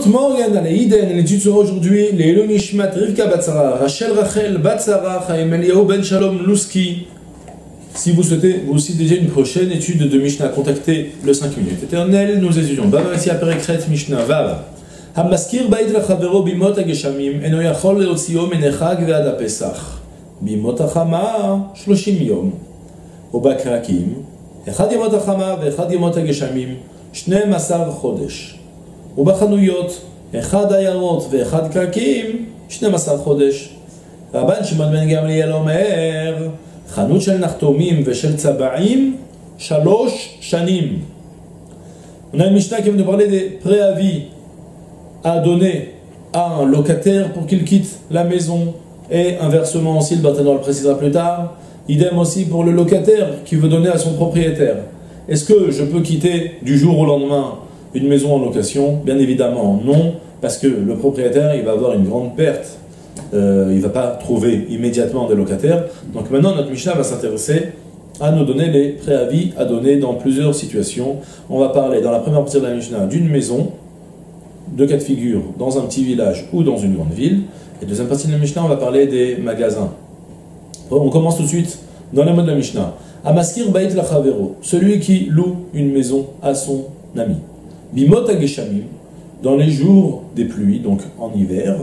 Good morning, Aleiden, l'étude sera aujourd'hui les Nishmat Rivka Batsara, Rachel Rachel Batsara, Chaim Eliyahu Ben Shalom Louski. Si vous souhaitez vous aussi déjà une prochaine étude de Mishnah, contactez le 5 minutes éternel, nous étudions Bava Sia Perekret Mishnah Vav. המזכיר בית לחברו בימות הגשמים אינו יכול להוציאו מן החג ועד הפסח. בימות החמה שלושים יום. ובקרקים, אחד ימות החמה ואחד ימות הגשמים, 12 חודש. ובחנויות, אחד עיירות ואחד קרקים, 12 חודש. רבן שמעון בן גמליאל אומר, חנות של נחתומים ושל צבעים, שלוש שנים. On a une Mishnah qui va nous parler des préavis à donner à un locataire pour qu'il quitte la maison et inversement aussi, le Barthénor le précisera plus tard, idem aussi pour le locataire qui veut donner à son propriétaire. Est-ce que je peux quitter du jour au lendemain une maison en location Bien évidemment non, parce que le propriétaire il va avoir une grande perte, euh, il ne va pas trouver immédiatement des locataires. Donc maintenant notre Mishnah va s'intéresser à nous donner les préavis à donner dans plusieurs situations. On va parler dans la première partie de la Mishnah d'une maison, deux cas de figure, dans un petit village ou dans une grande ville. Et deuxième partie de la Mishnah, on va parler des magasins. On commence tout de suite dans la mode de la Mishnah. Amaskir Bait Lachavero, celui qui loue une maison à son ami. Bimot Ageshamim, dans les jours des pluies, donc en hiver.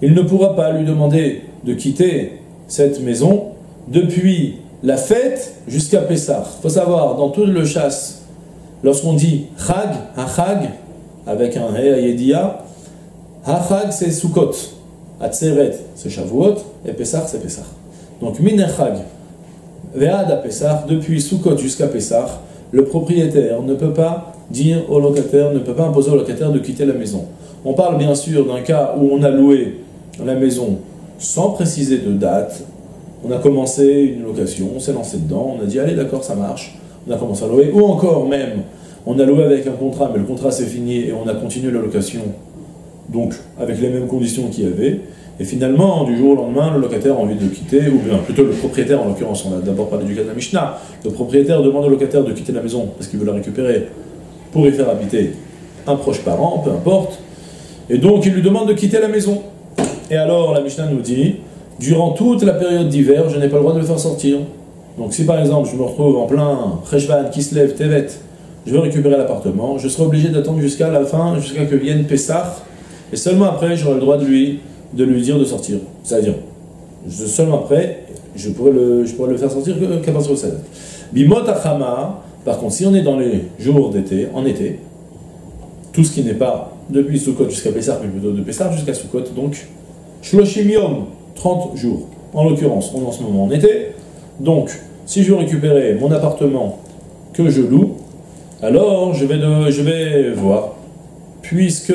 Il ne pourra pas lui demander de quitter cette maison depuis la fête jusqu'à Pessah. Il faut savoir, dans tout le chasse, lorsqu'on dit Chag, un Chag, avec un He Yedia, Chag c'est Sukkot, Atzeret c'est Shavuot, et Pessah c'est Pessah. Donc Minechag, depuis Sukkot jusqu'à Pessah, le propriétaire ne peut pas dire au locataire, ne peut pas imposer au locataire de quitter la maison. On parle bien sûr d'un cas où on a loué la maison sans préciser de date, on a commencé une location, on s'est lancé dedans, on a dit allez d'accord ça marche, on a commencé à louer, ou encore même on a loué avec un contrat mais le contrat s'est fini et on a continué la location, donc avec les mêmes conditions qu'il y avait, et finalement du jour au lendemain le locataire a envie de quitter, ou bien plutôt le propriétaire en l'occurrence, on a d'abord parlé du cas de la Mishnah, le propriétaire demande au locataire de quitter la maison parce qu'il veut la récupérer pour y faire habiter un proche parent, peu importe, et donc il lui demande de quitter la maison. Et alors la Mishnah nous dit, durant toute la période d'hiver, je n'ai pas le droit de le faire sortir. Donc si par exemple je me retrouve en plein Cheshvan, Kislev, Tevet, je veux récupérer l'appartement, je serai obligé d'attendre jusqu'à la fin, jusqu'à que vienne Pessah, et seulement après j'aurai le droit de lui, de lui dire de sortir. C'est-à-dire, seulement après, je pourrais le, je pourrais le faire sortir qu'à partir de date. Bimot Achama, par contre, si on est dans les jours d'été, en été, tout ce qui n'est pas depuis Sukkot jusqu'à Pessah, mais plutôt de Pessah jusqu'à Sukkot, donc Shloshim Yom, 30 jours. En l'occurrence, on est en ce moment en été. Donc, si je veux récupérer mon appartement que je loue, alors je vais, de, je vais voir, puisque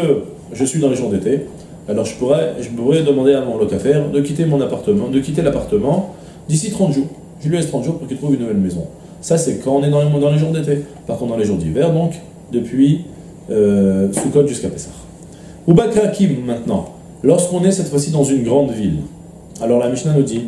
je suis dans les jours d'été, alors je pourrais, je pourrais demander à mon locataire de quitter mon appartement, de quitter l'appartement d'ici 30 jours. Je lui laisse 30 jours pour qu'il trouve une nouvelle maison. Ça, c'est quand on est dans les, dans les jours d'été. Par contre, dans les jours d'hiver, donc, depuis euh, Sukkot jusqu'à Pessah. Ou Bakrakim, maintenant. Lorsqu'on est cette fois-ci dans une grande ville, alors la Mishnah nous dit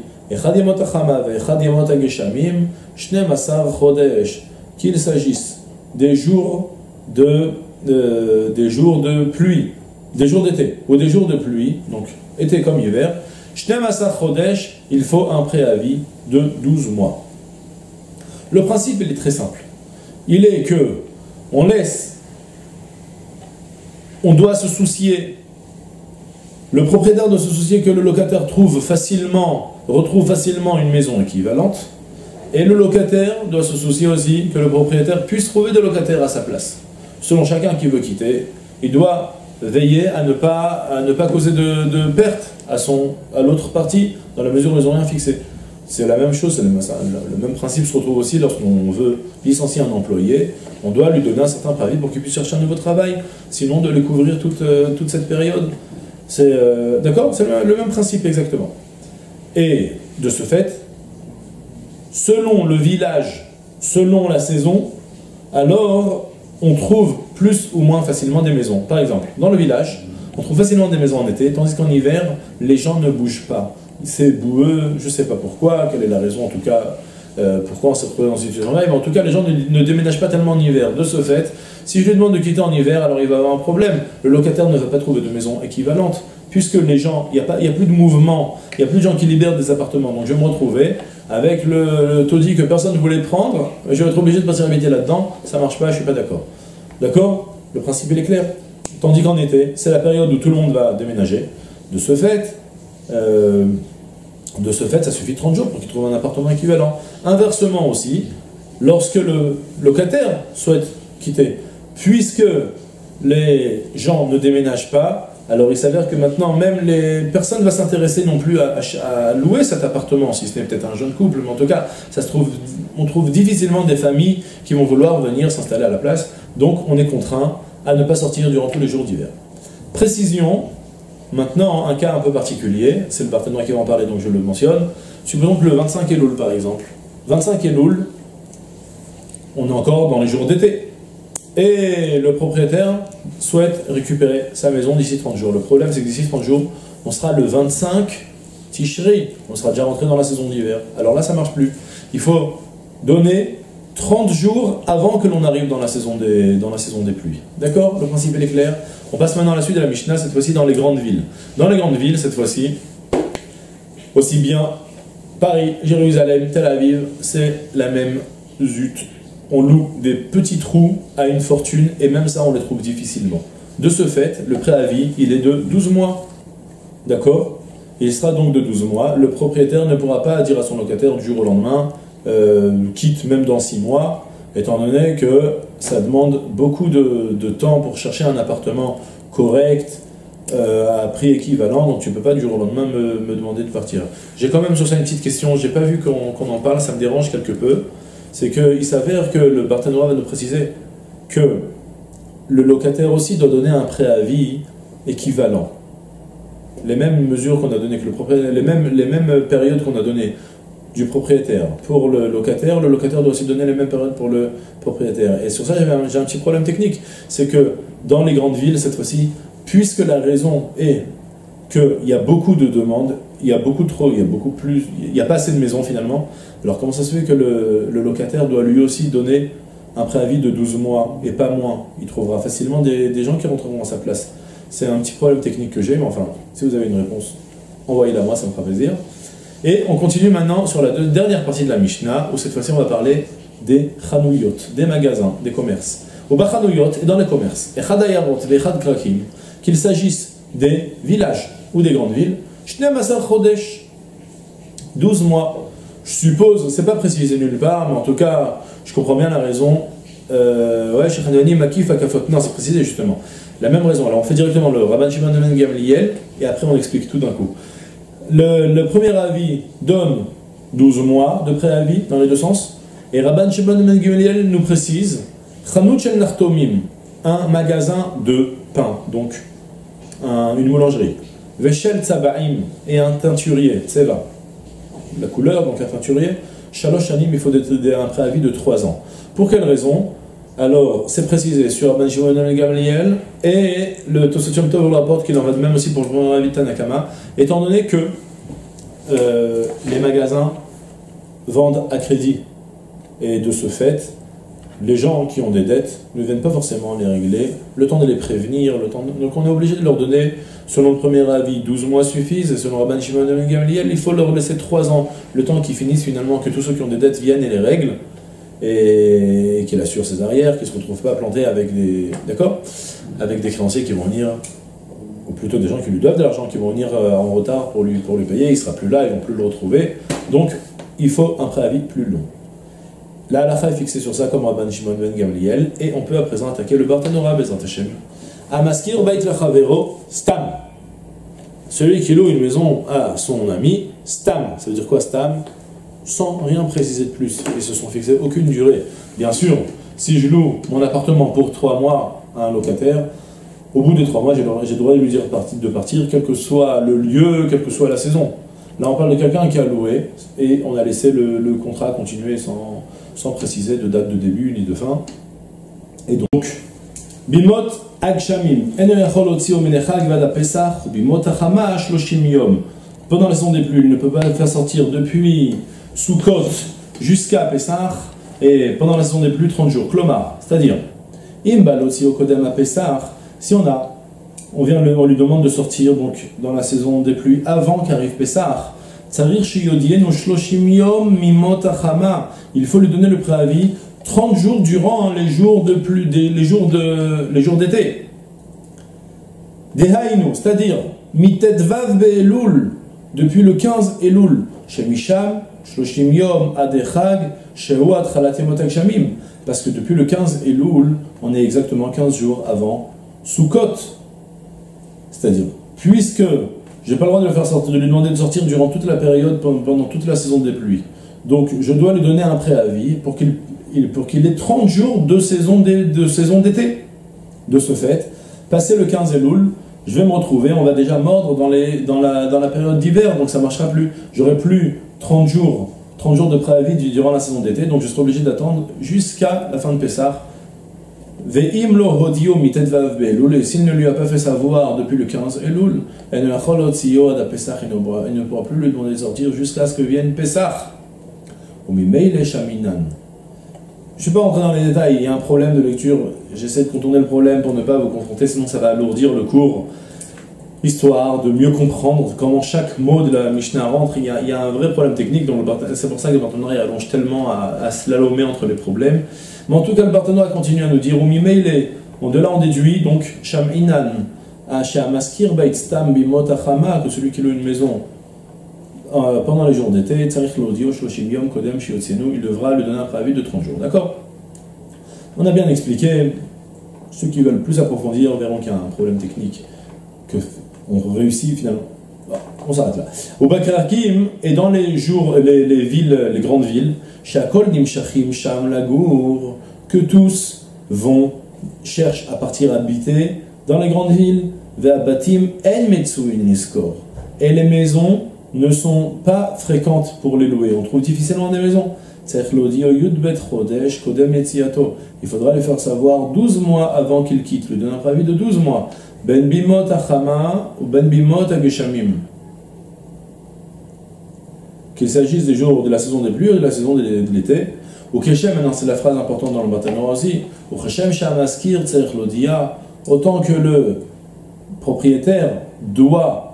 qu'il s'agisse des jours de, de, des jours de pluie, des jours d'été ou des jours de pluie, donc été comme hiver, il faut un préavis de 12 mois. Le principe est très simple. Il est que on laisse, on doit se soucier le propriétaire doit se soucier que le locataire retrouve facilement une maison équivalente, et le locataire doit se soucier aussi que le propriétaire puisse trouver des locataires à sa place. Selon chacun qui veut quitter, il doit veiller à ne pas, à ne pas causer de, de perte à, à l'autre partie, dans la mesure où ils n'ont rien fixé. C'est la même chose, le, même principe se retrouve aussi lorsqu'on veut licencier un employé. On doit lui donner un certain préavis pour qu'il puisse chercher un nouveau travail, sinon de le couvrir toute, euh, toute cette période. C'est euh, d'accord? C'est le, même principe exactement. Et de ce fait, selon le village, selon la saison, alors on trouve plus ou moins facilement des maisons. Par exemple, dans le village, on trouve facilement des maisons en été, tandis qu'en hiver, les gens ne bougent pas. C'est boueux, je ne sais pas pourquoi, quelle est la raison en tout cas. euh, pourquoi on s'est retrouvé dans cette situation-là. Mais en tout cas, les gens ne, déménagent pas tellement en hiver. De ce fait, si je lui demande de quitter en hiver, alors il va avoir un problème. Le locataire ne va pas trouver de maison équivalente, puisque les gens, il n'y a, a plus de mouvement, il n'y a plus de gens qui libèrent des appartements. Donc je vais me retrouver avec le, taudis que personne ne voulait prendre, je vais être obligé de passer un métier là-dedans, ça marche pas, je suis pas d'accord. D'accord? Le principe est clair. Tandis qu'en été, c'est la période où tout le monde va déménager. De ce fait, euh, de ce fait, ça suffit 30 jours pour qu'il trouve un appartement équivalent. Inversement aussi, lorsque le locataire souhaite quitter, puisque les gens ne déménagent pas, alors il s'avère que maintenant, même les personnes ne vont s'intéresser non plus à, louer cet appartement, si ce n'est peut-être un jeune couple, mais en tout cas, ça se trouve, on trouve difficilement des familles qui vont vouloir venir s'installer à la place. Donc on est contraint à ne pas sortir durant tous les jours d'hiver. Précision, maintenant un cas un peu particulier, c'est le partenaire qui va en parler donc je le mentionne. Supposons que le 25 Elul par exemple. 25 Elul, on est encore dans les jours d'été. Et le propriétaire souhaite récupérer sa maison d'ici 30 jours. Le problème c'est que d'ici 30 jours, on sera le 25 Tishri, on sera déjà rentré dans la saison d'hiver. Alors là ça marche plus. Il faut donner 30 jours avant que l'on arrive dans la saison des, pluies. D'accord? Le principe est clair? On passe maintenant à la suite de la Mishnah, cette fois-ci dans les grandes villes. Dans les grandes villes, cette fois-ci, aussi bien Paris, Jérusalem, Tel Aviv, c'est la même zut. On loue des petits trous à une fortune et même ça, on les trouve difficilement. De ce fait, le préavis, il est de 12 mois. D'accord? Il sera donc de 12 mois. Le propriétaire ne pourra pas dire à son locataire du jour au lendemain euh, quitte même dans six mois, étant donné que ça demande beaucoup de, temps pour chercher un appartement correct, euh, à prix équivalent, donc tu peux pas du jour au lendemain me, demander de partir. J'ai quand même sur ça une petite question, j'ai pas vu qu'on en parle, ça me dérange quelque peu. C'est qu'il s'avère que le partenaire va nous préciser que le locataire aussi doit donner un préavis équivalent. Les mêmes mesures qu'on a données que le propriétaire, les mêmes, les mêmes périodes qu'on a données du propriétaire pour le locataire, le locataire doit aussi donner les mêmes périodes pour le propriétaire. Et sur ça, j'ai un, petit problème technique. C'est que dans les grandes villes, cette fois-ci, puisque la raison est qu'il y a beaucoup de demandes, il y a beaucoup trop, il y a beaucoup plus, il n'y a pas assez de maisons finalement, alors comment ça se fait que le, locataire doit lui aussi donner un préavis de 12 mois et pas moins? Il trouvera facilement des, des gens qui rentreront à sa place. C'est un petit problème technique que j'ai, mais enfin, si vous avez une réponse, envoyez-la moi, ça me fera plaisir. Et on continue maintenant sur la dernière partie de la Mishnah, où cette fois-ci on va parler des chanouyot, des magasins, des commerces. Au bachanouyot et dans les commerces, et chadayarot, chad krakim, qu'il s'agisse des villages ou des grandes villes, masar chodesh, 12 mois. Je suppose, c'est pas précisé nulle part, mais en tout cas, je comprends bien la raison. Euh, ouais, Makif, Akafot. Non, c'est précisé justement. La même raison. Alors on fait directement le Rabban Shimon de Gamliel, et après on explique tout d'un coup le, premier avis donne 12 mois de préavis dans les deux sens. Et Rabban Shimon ben nous précise un magasin de pain, donc une boulangerie. Veshel Tzabaim et un teinturier, Tseva, la couleur, donc un teinturier. Shalosh Anim, il faut un préavis de 3 ans. Pour quelle raison? Alors, c'est précisé sur ben Gamliel et le Tosotium Tov rapporte qu'il en va de même aussi pour le premier avis Tanakama, étant donné que euh, les magasins vendent à crédit. Et de ce fait, les gens qui ont des dettes ne viennent pas forcément les régler, le temps de les prévenir, le temps donc on est obligé de leur donner, selon le premier avis, 12 mois suffisent, et selon Rabban Shimon ben Gamliel, il faut leur laisser 3 ans, le temps qu'ils finissent finalement, que tous ceux qui ont des dettes viennent et les règlent et qu'il assure ses arrières, qu'il ne se retrouve pas planté avec des, d'accord, avec des créanciers qui vont venir, ou plutôt des gens qui lui doivent de l'argent, qui vont venir euh, en retard pour lui, pour lui payer, il sera plus là, ils vont plus le retrouver. Donc, il faut un préavis plus long. La halakha est fixée sur ça comme Rabban Shimon ben Gamliel, et on peut à présent attaquer le Bartanora Bezant Hashem. Amaskir Bait Lachavero Stam. Celui qui loue une maison à son ami, Stam. Ça veut dire quoi Stam? Sans rien préciser de plus. Ils se sont fixés aucune durée. Bien sûr, si je loue mon appartement pour trois mois à un locataire, au bout des trois mois, j'ai le droit de lui dire de partir, quel que soit le lieu, quelle que soit la saison. Là, on parle de quelqu'un qui a loué et on a laissé le, contrat continuer sans, préciser de date de début ni de fin. Et donc, Bimot Agshamim, Pendant la saison des pluies, il ne peut pas le faire sortir depuis Sukkot jusqu'à Pessah, et pendant la saison des pluies, 30 jours. Klomar, c'est-à-dire, Imbal aussi au Kodem à Pessah, si on a, on, vient, on lui demande de sortir donc dans la saison des pluies avant qu'arrive Pessah, il faut lui donner le préavis 30 jours durant les jours de plus, les jours de les jours d'été. C'est-à-dire be'elul depuis le 15 Elul, chez Misham, Shloshim Yom Adechag, Shamim, parce que depuis le 15 Elul, on est exactement 15 jours avant Sukkot. C'est-à-dire, puisque je n'ai pas le droit de, le faire sortir, de lui demander de sortir durant toute la période, pendant toute la saison des pluies. Donc, je dois lui donner un préavis pour qu'il pour qu'il ait 30 jours de saison d'été. De ce fait, passer le 15 Elul, je vais me retrouver, on va déjà mordre dans, la, période d'hiver, donc ça ne marchera plus. J'aurai plus 30 jours, 30 jours de préavis durant la saison d'été, donc je serai obligé d'attendre jusqu'à la fin de Pessah. Et s'il ne lui a pas fait savoir depuis le 15 Elul, il ne pourra plus lui demander de sortir jusqu'à ce que vienne Pessah. Je ne suis pas rentré dans les détails, il y a un problème de lecture, j'essaie de contourner le problème pour ne pas vous confronter, sinon ça va alourdir le cours histoire de mieux comprendre comment chaque mot de la Mishnah rentre. Il y a, un vrai problème technique, c'est pour ça que le partenariat allonge tellement à, à slalomer entre les problèmes. Mais en tout cas, le partenariat continue à nous dire de là on déduit donc Sham Inan, Maskir Stam Bimot que celui qui loue une maison euh, pendant les jours d'été, il devra lui donner un préavis de 30 jours. D'accord? On a bien expliqué. Ceux qui veulent plus approfondir verront qu'il y a un problème technique que on réussit finalement. On s'arrête là. Au Bakrakim et dans les jours, les, villes, les grandes villes, Sham Lagour, que tous vont, cherchent à partir habiter dans les grandes villes, vers Batim En Niskor. Et les maisons ne sont pas fréquentes pour les louer. On trouve difficilement des maisons. Il faudra les faire savoir 12 mois avant qu'ils quittent, lui donner un préavis de 12 mois. Ben bimot ou ben bimot. Qu'il s'agisse des jours de la saison des pluies ou de la saison de l'été. Ou keshem, maintenant c'est la phrase importante dans le Batanor aussi. Ou keshem shamaskir. Autant que le propriétaire doit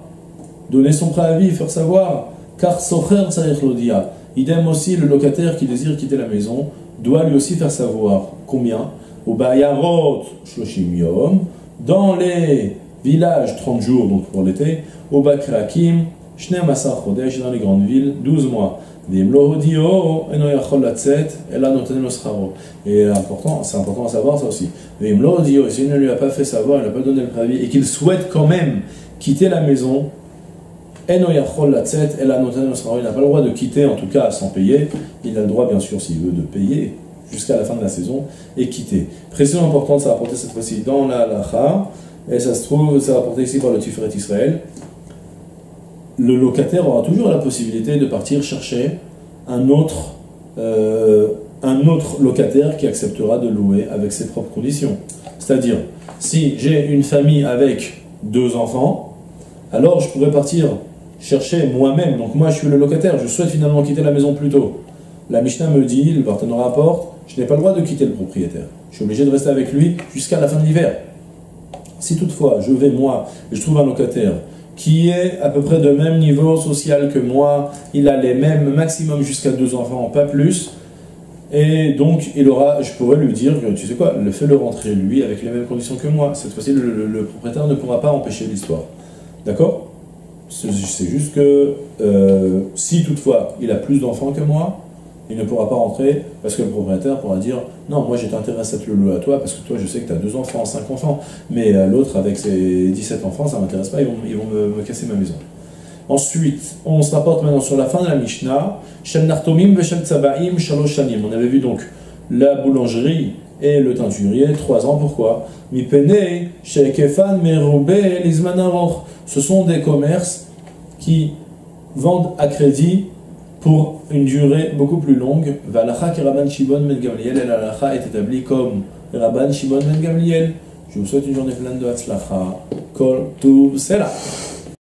donner son préavis, faire savoir, car socher lodia. Idem aussi, le locataire qui désire quitter la maison doit lui aussi faire savoir combien. Ou bayarot shloshim yom dans les villages, 30 jours donc pour l'été, au Bakrakim, Masar Chodesh, dans les grandes villes, 12 mois. Et important, c'est important à savoir ça aussi. S'il ne lui a pas fait savoir, il n'a pas donné le préavis, et qu'il souhaite quand même quitter la maison, il n'a pas le droit de quitter, en tout cas sans payer. Il a le droit, bien sûr, s'il veut, de payer, jusqu'à la fin de la saison et quitter. Précision importante, ça rapporté cette fois-ci dans la Lacha, et ça se trouve, ça rapporté ici par le Tiferet Israël. Le locataire aura toujours la possibilité de partir chercher un autre, euh, un autre locataire qui acceptera de louer avec ses propres conditions. C'est-à-dire, si j'ai une famille avec deux enfants, alors je pourrais partir chercher moi-même, donc moi je suis le locataire, je souhaite finalement quitter la maison plus tôt. La Mishnah me dit, le partenaire rapporte, je n'ai pas le droit de quitter le propriétaire. Je suis obligé de rester avec lui jusqu'à la fin de l'hiver. Si toutefois je vais moi je trouve un locataire qui est à peu près de même niveau social que moi, il a les mêmes maximum jusqu'à deux enfants, pas plus, et donc il aura, je pourrais lui dire tu sais quoi, le fais-le rentrer lui avec les mêmes conditions que moi. Cette fois-ci, le, propriétaire ne pourra pas empêcher l'histoire. D'accord? C'est juste que euh, si toutefois il a plus d'enfants que moi, il ne pourra pas rentrer parce que le propriétaire pourra dire non, moi j'ai intérêt à le louer à toi parce que toi je sais que tu as deux enfants, cinq enfants, mais euh, l'autre avec ses 17 enfants, ça m'intéresse pas, ils vont, ils vont me, casser ma maison. Ensuite, on se rapporte maintenant sur la fin de la Mishnah On avait vu donc la boulangerie et le teinturier, trois ans, pourquoi? Ce sont des commerces qui vendent à crédit pour une durée beaucoup plus longue. Valacha que Rabban Shimon Ben Gamliel, et la est établie comme Rabban Shimon Ben Gamliel. Je vous souhaite une journée pleine de Hatzlacha. Kol Tuv.